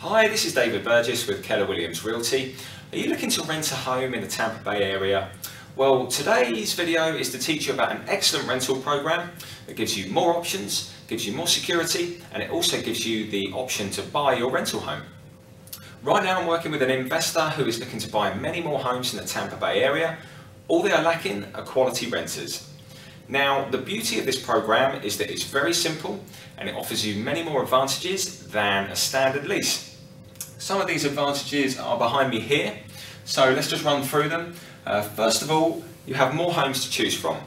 Hi, this is David Burgess with Keller Williams Realty. Are you looking to rent a home in the Tampa Bay area? Well, today's video is to teach you about an excellent rental program that gives you more options, gives you more security, and it also gives you the option to buy your rental home. Right now I'm working with an investor who is looking to buy many more homes in the Tampa Bay area. All they are lacking are quality renters. Now, the beauty of this program is that it's very simple and it offers you many more advantages than a standard lease. Some of these advantages are behind me here, so let's just run through them. Uh, first of all, you have more homes to choose from.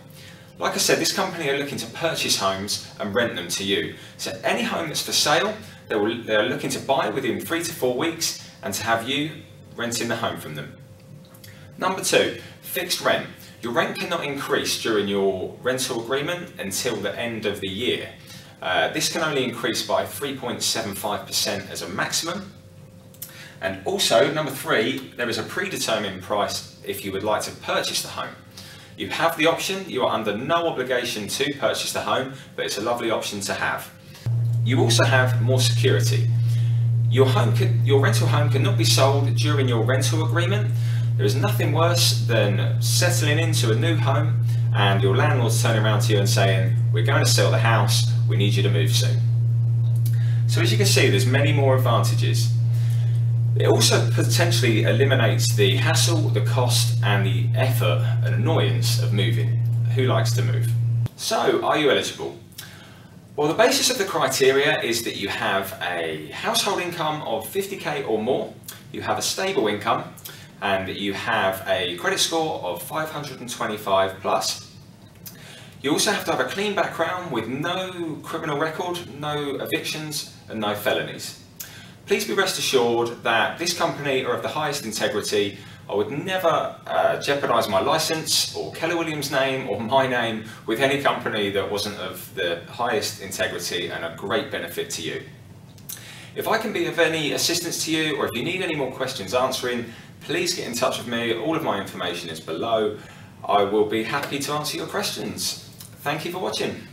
Like I said, this company are looking to purchase homes and rent them to you. So any home that's for sale, they are looking to buy within three to four weeks and to have you renting the home from them. Number two, fixed rent. Your rent cannot increase during your rental agreement until the end of the year. Uh, this can only increase by 3.75% as a maximum. And also, number three, there is a predetermined price if you would like to purchase the home. You have the option, you are under no obligation to purchase the home, but it's a lovely option to have. You also have more security. Your, home can, your rental home cannot be sold during your rental agreement, there is nothing worse than settling into a new home and your landlord's turning around to you and saying, we're going to sell the house, we need you to move soon. So as you can see, there's many more advantages. It also potentially eliminates the hassle, the cost and the effort and annoyance of moving. Who likes to move? So, are you eligible? Well, the basis of the criteria is that you have a household income of 50k or more, you have a stable income, and you have a credit score of 525 plus. You also have to have a clean background with no criminal record, no evictions and no felonies. Please be rest assured that this company are of the highest integrity. I would never uh, jeopardise my licence or Keller Williams name or my name with any company that wasn't of the highest integrity and a great benefit to you. If I can be of any assistance to you or if you need any more questions answering, please get in touch with me. All of my information is below. I will be happy to answer your questions. Thank you for watching.